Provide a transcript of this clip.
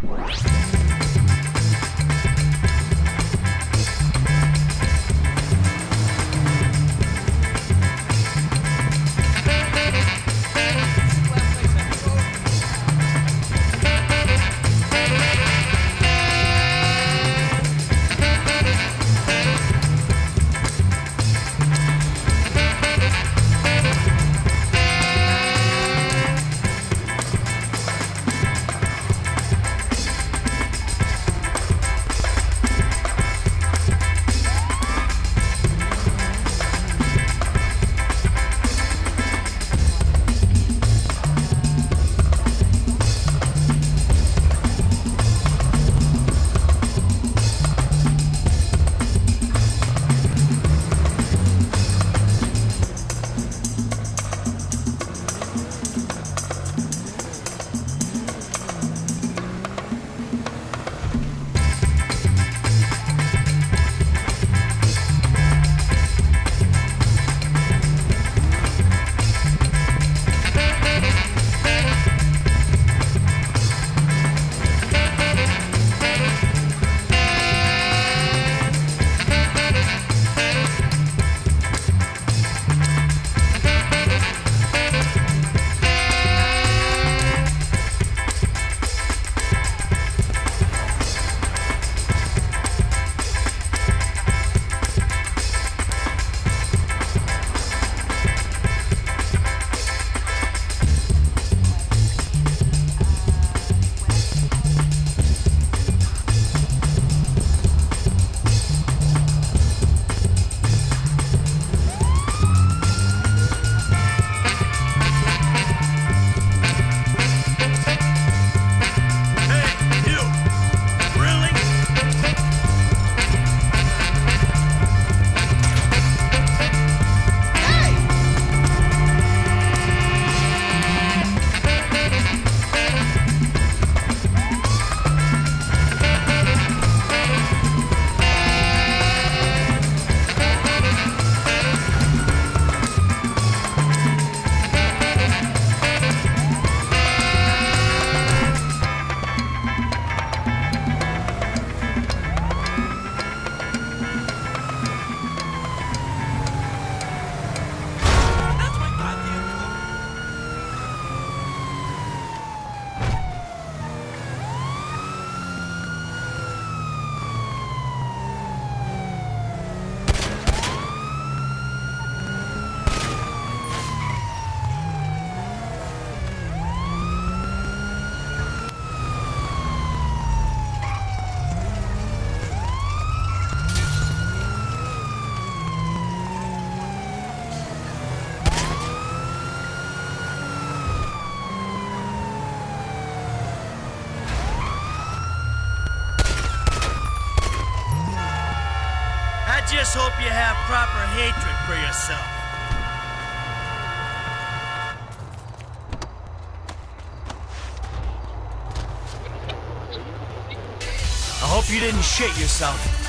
Música just hope you have proper hatred for yourself. I hope you didn't shit yourself.